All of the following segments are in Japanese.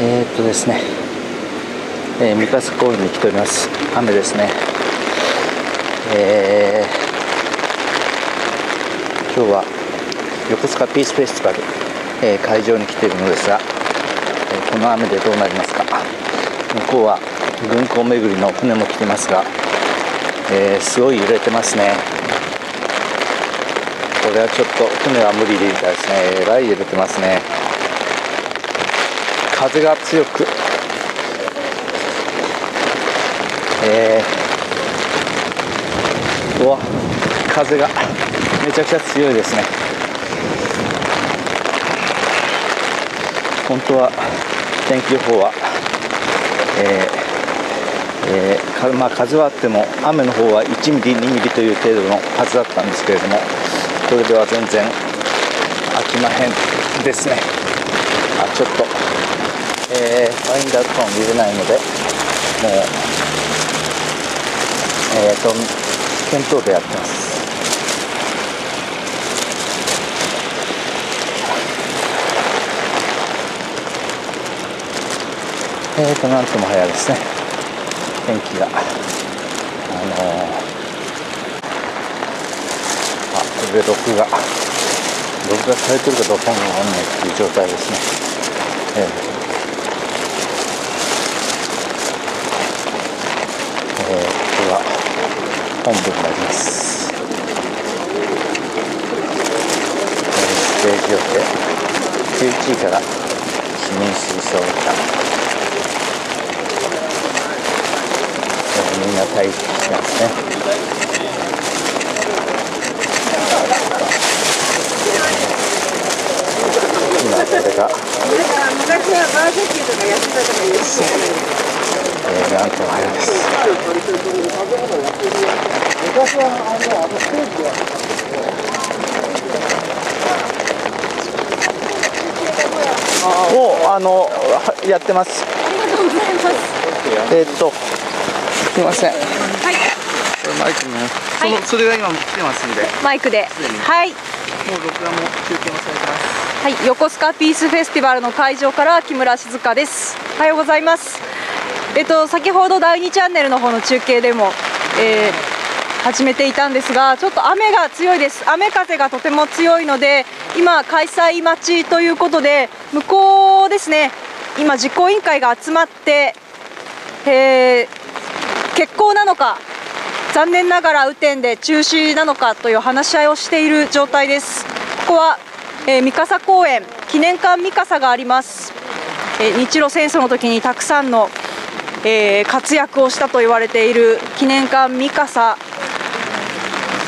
えー、っとですね、えー、三笠公園に来ております。雨ですね。えー、今日は横須賀ピースフェスティバル、えー、会場に来ているのですが、えー、この雨でどうなりますか。向こうは軍港巡りの船も来てますが、えー、すごい揺れてますね。これはちょっと船は無理でいいみたですね。えらい揺れてますね。風が強く。えー、うわ風がめちゃくちゃ強いですね。本当は天気予報は、えーえー、かまあ、風はあっても雨の方は1ミリ、2ミリという程度のはずだったんですけれどもそれでは全然飽きまへんですね。あちょっと、えー、ファインダーとかも見れないのでもうえーと検討でやってます。えーとなんとも早いですね。天気が。あのーこれで録画。録画されてるかどうかもわかんないっていう状態ですね、えー、これは本部になります、ステージ予定11時から市民水槽歌、えー、みんな待機してますね今これが昔はバーベキューとかやってたとか言ってたよね。えー、なんとも早いです昔はあのあのステージはおあのはやってますありがとうございます。えーっとすいませんはい。これマイクね、はいそのそれが今来てますんでマイクで。はい。もう録画も中継もされてますはい、横須賀ピースフェスティバルの会場から木村静香です。おはようございます。えっと先ほど第2チャンネルの方の中継でも、えー始めていたんですが、ちょっと雨が強いです。雨風がとても強いので、今開催待ちということで向こうですね。今実行委員会が集まって、えー欠航なのか。残念ながら雨天で中止なのかという話し合いをしている状態です。ここは、えー三笠公園記念館三笠があります。えー日露戦争の時にたくさんの、えー活躍をしたと言われている記念館三笠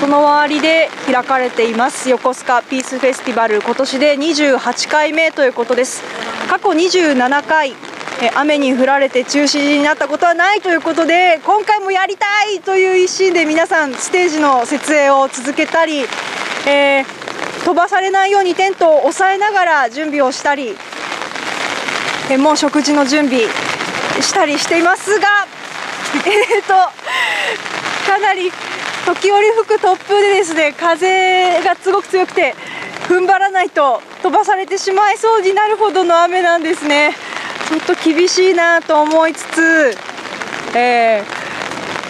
その周りで開かれています横須賀ピースフェスティバル。今年で28回目ということです。過去27回雨に降られて中止になったことはないということで今回もやりたいという一心で皆さんステージの設営を続けたり、えー飛ばされないようにテントを押さえながら準備をしたりえーもう食事の準備したりしていますが えー、とかなり時折吹く突風でですね風がすごく強くて踏ん張らないと飛ばされてしまいそうになるほどの雨なんですね。ちょっと厳しいなと思いつつ、えー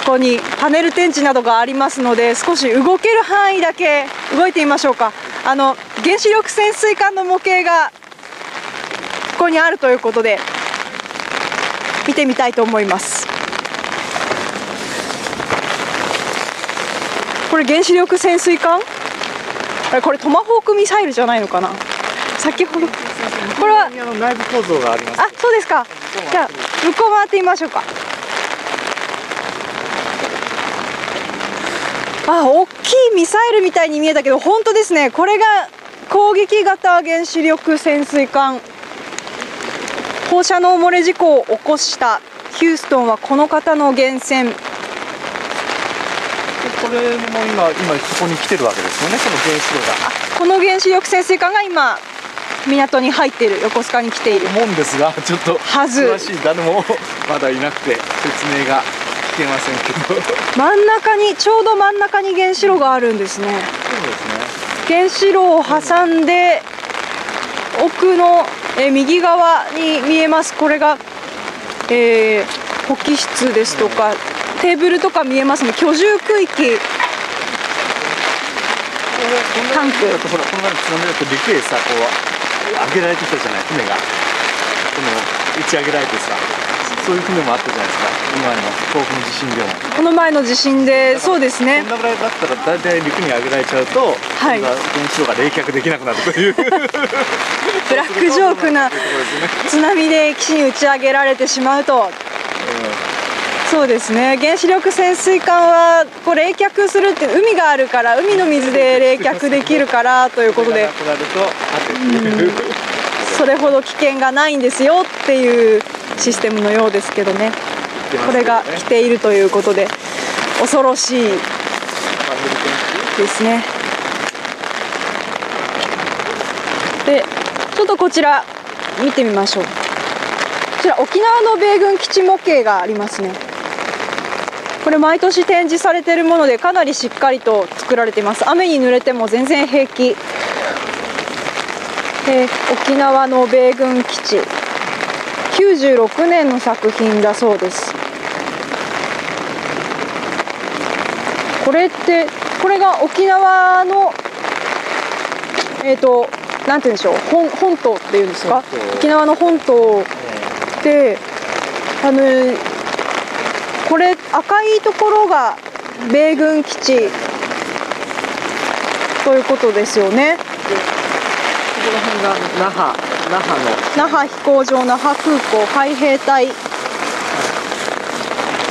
ここにパネル展示などがありますので少し動ける範囲だけ動いてみましょうか。あの原子力潜水艦の模型がここにあるということで見てみたいと思います。これ原子力潜水艦？これトマホークミサイルじゃないのかな？先ほどこれは内部構造があります。あそうですか。じゃあ向こう回ってみましょうか。あ大きいミサイルみたいに見えたけど本当ですね。これが攻撃型原子力潜水艦放射能漏れ事故を起こしたヒューストンはこの方の源泉。これも今今そこに来てるわけですよねその原子炉が。この原子力潜水艦が今港に入っている横須賀に来ている。思うんですがちょっと詳しい誰もまだいなくて説明が聞けませんけど。そうですね真ん中にちょうど真ん中に原子炉があるんですね。原子炉を挟んで奥のえー右側に見えます。これが、えー、保機室ですとかテーブルとか見えますね。居住区域。タンクだとほらこの前の津波だと陸へさこう上げられてきたじゃない。船が。この打ち上げられてさ。そういう船もあったじゃないですか。今の東北の地震でも。この前の地震でそうですね。こんなぐらいだったら大体陸に上げられちゃうと、はい。原子炉が冷却できなくなるという。ブ ブラックジョークな津波で岸に打ち上げられてしまうと。そうですね。原子力潜水艦はこう冷却するって海があるから海の水で冷却できるからということで。それほど危険がないんですよっていうシステムのようですけどね。これが来ているということで恐ろしいですね。でちょっとこちら見てみましょう。こちら沖縄の米軍基地模型がありますね。これ毎年展示されているものでかなりしっかりと作られています。雨に濡れても全然平気。えー沖縄の米軍基地96年の作品だそうです。これってこれが沖縄のえっ、となんて言うんでしょう本本島っていうんですか？沖縄の本島であのこれ赤いところが米軍基地ということですよね。ここら辺が那覇那覇の那覇飛行場那覇空港海兵隊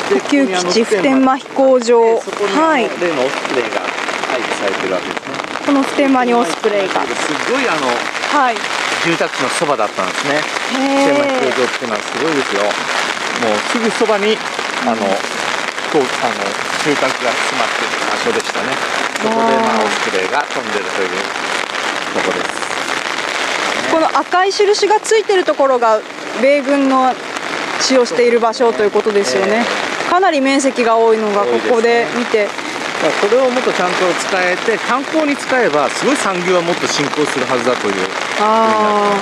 補給基地普天間飛行場はい。例のオスプレイが配備されてるわけですね。この普天間にオスプレイが。すごい。あのはい。住宅地のそばだったんですね。へ普天間飛え行場っていうのはすごいですよ。もうすぐそばにあの飛行あの住宅が詰まってる場所でしたね。そこでまあオスプレイが飛んでるというとこですこの赤い印がついてるところが米軍の使用している場所ということですよね。かなり面積が多いのがここで見て。まあこれをもっとちゃんと使えて観光に使えばすごい産業はもっと進行するはずだというあ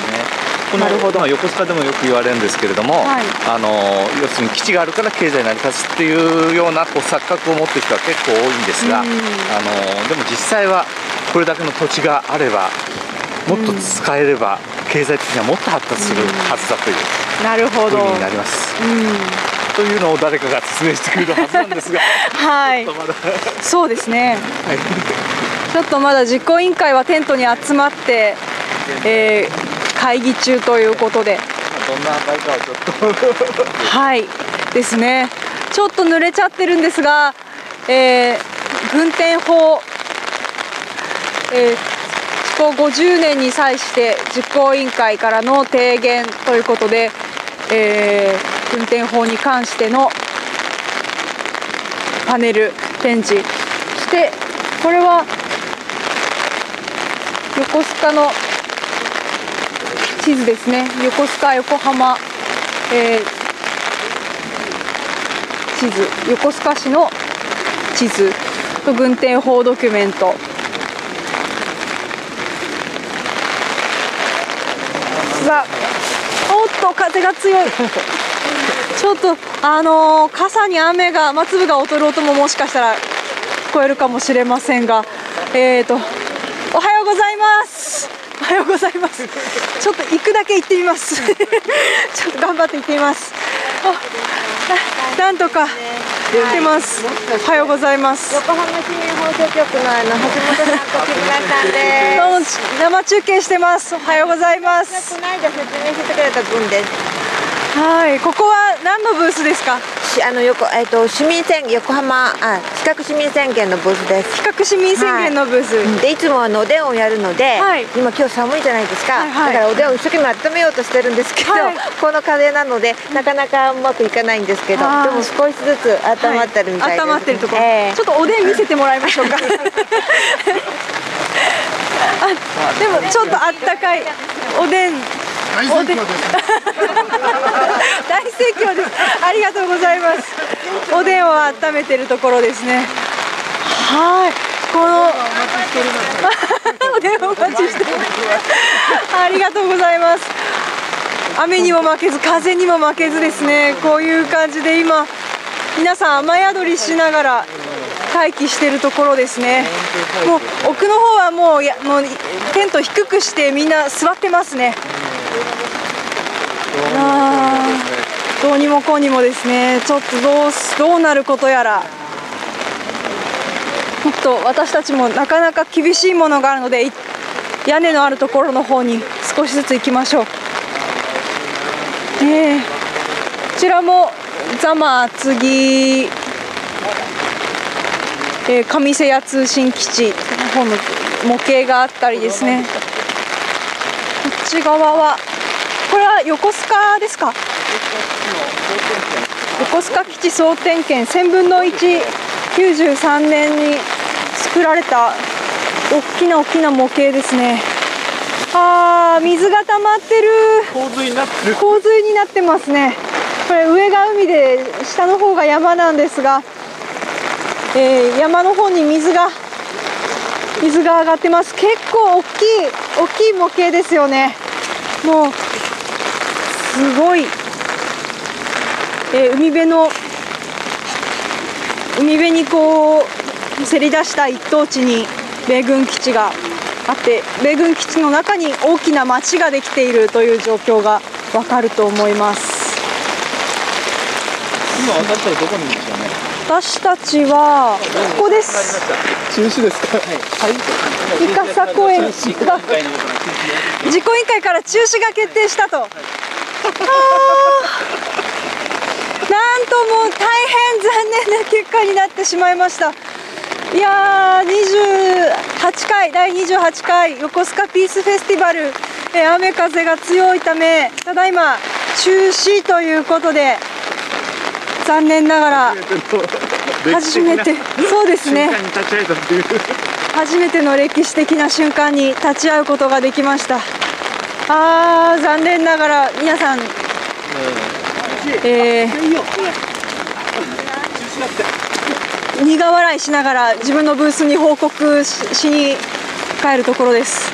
このなるほど。まあ、横須賀でもよく言われるんですけれども、はい。あの要するに基地があるから経済成り立つっていうようなこう錯覚を持ってる人は結構多いんですが、うん。あのでも実際はこれだけの土地があればもっと使えれば、経済的にはもっと発達するはずだというあなるほど。ふうになります。うん。というのを誰かが説明してくれるはずなんですがはい。そうですね。はい。ちょっとまだ実行委員会はテントに集まって、えー会議中ということで。どんな値かはちょっと。はい。ですね。ちょっと濡れちゃってるんですが、えー軍転法、えー復興50年に際して実行委員会からの提言ということで、えー運転法に関してのパネル展示そしてこれは横須賀の地図ですね。横須賀横浜、えー地図。横須賀市の地図と軍転法ドキュメント。がおっと風が強い。ちょっとあのー傘に雨が雨粒が劣る音ももしかしたら聞こえるかもしれませんが。えーとおはようございます。おはようございます。ちょっと行くだけ行ってみます。ちょっと頑張って行ってみます。なんとか行ってます。おはようございます。横浜市民放送局のあの橋本さんと木村さんでどうも生中継してます。おはようございます。す。この間説明してくれた分です。はいここは何のブースですか？しあの横えっ、と市民宣言横浜あ企画市民宣言のブースです。企画市民宣言のブース、でいつもあのおでんをやるので、はい。今今日寒いじゃないですか、はいはい。だからおでんを一生懸命温めようとしてるんですけど、はい。この風なのでなかなかうまくいかないんですけどでも少しずつ温まってるみたいです、はい。温まってるところ、ええ。ちょっとおでん見せてもらいましょうか。あでもちょっとあったかいおでんおでん大盛況です。ありがとうございます。おでんを温めてるところですね。はい。このおでんをお待ちしてます。ありがとうございます。雨にも負けず風にも負けずですね。こういう感じで今皆さん雨宿りしながら待機しているところですね。もう奥の方はもうやもうテント低くしてみんな座ってますね。どうにもこうにもですね。ちょっとどうどうなることやら。もっと私たちもなかなか厳しいものがあるので屋根のあるところの方に少しずつ行きましょう。ねえ。こちらもザマー次、えー上瀬谷通信基地。の方の模型があったりですね。こっち側はこれは横須賀ですか？横須賀基地総点検。1000分の193年に作られた大きな大きな模型ですね。あー水が溜まってる。洪水になってる。洪水になってますね。これ上が海で下の方が山なんですが、えー山の方に水が水が上がってます。結構大きい大きい模型ですよね。もうすごい、えー海辺の海辺にこうせり出した一等地に米軍基地があって米軍基地の中に大きな町ができているという状況がわかると思います。今渡ったらどこにいるんでしょうね。私たちはここです。中止ですか？はい。三笠公園。が実行委員会から中止が決定したと、あー なんともう大変残念な結果になってしまいました。いやー28回第28回横須賀ピースフェスティバル、えー雨風が強いためただいま中止ということで残念ながら初めてそうですね。初めての歴史的な瞬間に立ち会うことができましたあー残念ながら皆さん、えー苦笑いしながら自分のブースに報告ししに帰るところです。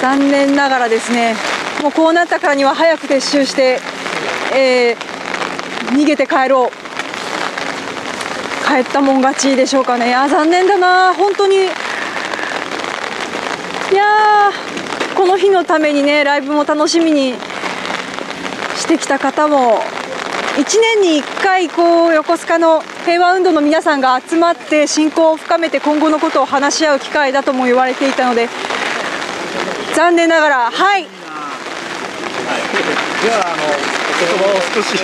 残念ながらですね。もうこうなったからには早く撤収して、えー逃げて帰ろう。帰ったもん勝ちでしょうかね。いや残念だな。本当にいやーこの日のためにねライブも楽しみにしてきた方も1年に1回こう横須賀の平和運動の皆さんが集まって親交を深めて今後のことを話し合う機会だとも言われていたので残念ながらはい。じゃああの言葉を少し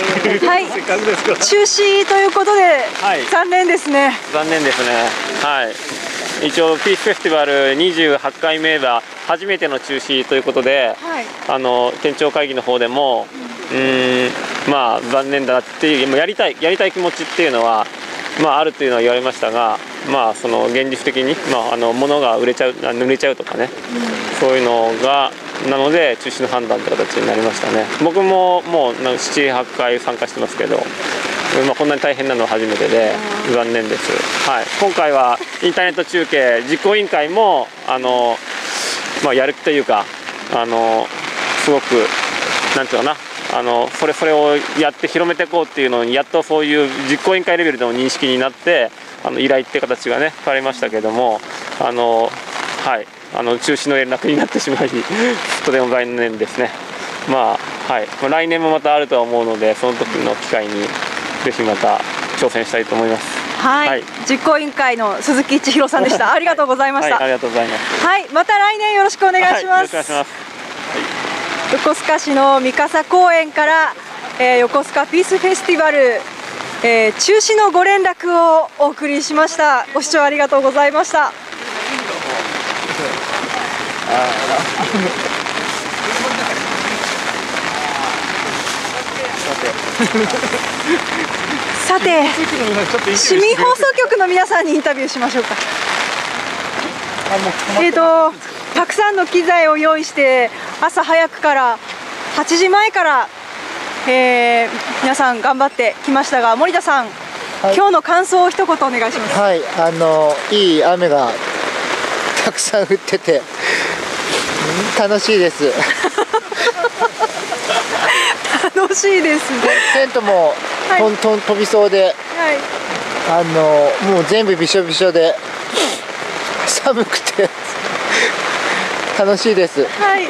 はいせっかくですから中止ということで、はい。残念ですね。残念ですね。はい。一応ピースフェスティバル28回目は初めての中止ということで、はいあの店長会議の方でも、うーん、まあ残念だなっていう、まあやりたいやりたい気持ちっていうのは。まあ、あるっていうのは言われましたが、まあ、その現実的に、まあ、あの物が売れちゃうあ濡れちゃうとかね、そういうのがなので中止の判断って形になりましたね僕ももう78回参加してますけど、まあ、こんなに大変なのは初めてで残念です、はい、今回はインターネット中継実行委員会もあの、まあ、やる気というかあのすごくなんていうのかなあのそれそれをやって広めていこうっていうのにやっとそういう実行委員会レベルでの認識になってあの依頼って形がね変わりましたけどもあのはい。あの中止の連絡になってしまい とても残念ですね。まあはい。まあ来年もまたあるとは思うのでその時の機会にぜひまた挑戦したいと思います。はい、はい。実行委員会の鈴木千尋さんでした。ありがとうございました。はいありがとうございます。はい、また来年よろしくお願いします。ろしくお願いします。横須賀市の三笠公園から、えー横須賀ピースフェスティバル、えー中止のご連絡をお送りしました。ご視聴ありがとうございました。さて、市民放送局の皆さんにインタビューしましょうか。えー、とたくさんの機材を用意して朝早くから8時前から、えー皆さん頑張ってきましたが森田さん、はい今日の感想を一言お願いします。はい、あのいい雨がたくさん降っててうん楽しいです。しいですねテントもはいとんとん飛びそうではいあのもう全部びしょびしょで寒くて楽しいですはい。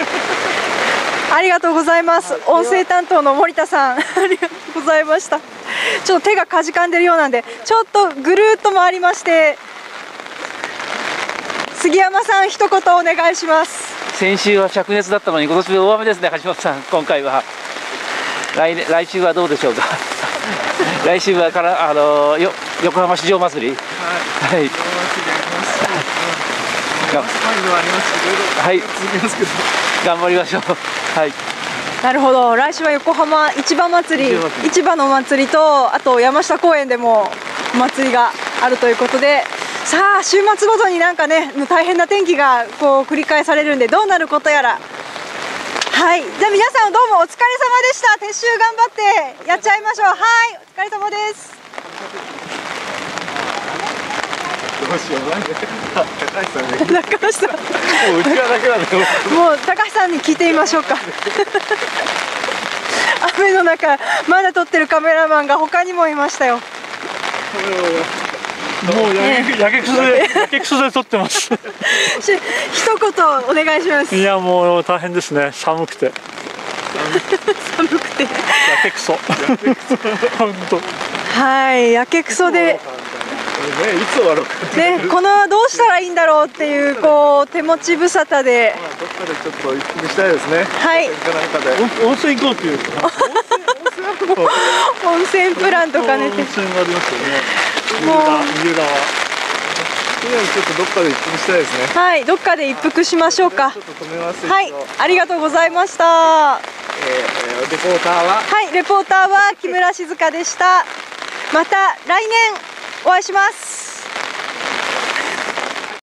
ありがとうございます。音声担当の森田さん、ありがとうございました。ちょっと手がかじかんでるようなんで、ちょっとぐるーっと回りまして。杉山さん、一言お願いします。先週は灼熱だったのに今年は大雨ですね橋本さん今回は来年来週はどうでしょうか？来週はからあのよ横浜市場祭り？はい、はい。はい。頑張りましょう。はい。なるほど、来週は横浜市場祭り市場祭、り。市場のお祭りと、あと山下公園でもお祭りがあるということで。さあ週末ごとになんかねもう大変な天気がこう繰り返されるんでどうなることやらはい。じゃあ皆さんどうもお疲れ様でした。撤収頑張ってやっちゃいましょう。はい。お疲れ様です。高橋さんもううちわだけなん。でもう高橋さんに聞いてみましょうか。雨の中まだ撮ってるカメラマンが他にもいましたよ もうやけやけくそでやけくそで撮ってます。し一言お願いします。いやもう大変ですね。寒くて。寒くて。やけくそ。本当。はいやけくそで。ねいつ終わろうかねこのどうしたらいいんだろうっていうこう手持ち無沙汰で。どっかでちょっと一服したいですね。はい。なんかで。温泉行こうっていう。温泉プランとかね。温泉がありますよねもう三浦は。とりあえずちょっとどっかで一服したいですね。はいどっかで一服しましょうか。ちょっと止めます。はいありがとうございました。はえーレポーターはいレポーターは木村静香でした。また来年お会いします